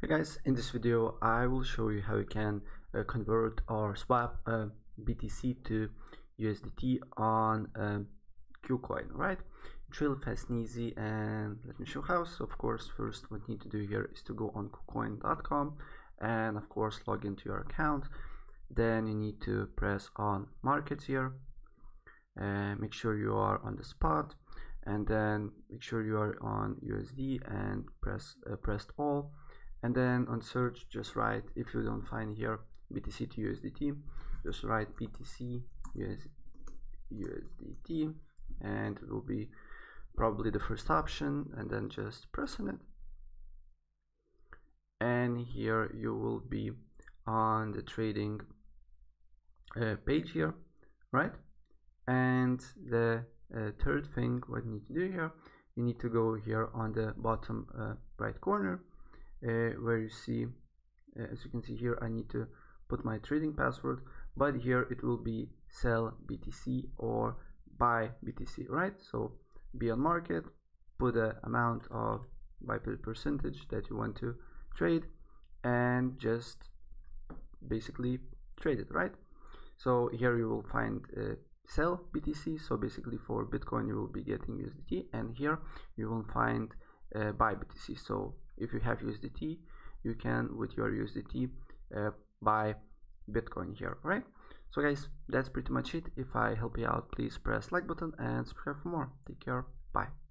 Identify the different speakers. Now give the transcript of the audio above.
Speaker 1: Hey guys, in this video I will show you how you can uh, convert or swap uh, BTC to USDT on um, KuCoin, right? It's really fast and easy and let me show how. So of course first what you need to do here is to go on KuCoin.com and of course log into your account. Then you need to press on markets here and make sure you are on the spot and then make sure you are on USD and press uh, pressed all and then on search just write if you don't find here BTC to USDT just write BTC US, USDT and it will be probably the first option and then just press on it. And here you will be on the trading uh, page here right? And the uh, third thing what you need to do here you need to go here on the bottom uh, right corner where you see uh, as you can see here I need to put my trading password but here it will be sell BTC or buy BTC right? So be on market put the amount of by percentage that you want to trade and just basically trade it right? So here you will find uh, sell BTC so basically for Bitcoin you will be getting USDT and here you will find uh, buy BTC so if you have USDT you can with your USDT uh, buy Bitcoin here right so guys that's pretty much it. If I help you out please press like button and subscribe for more. Take care. Bye